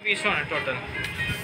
piece होना total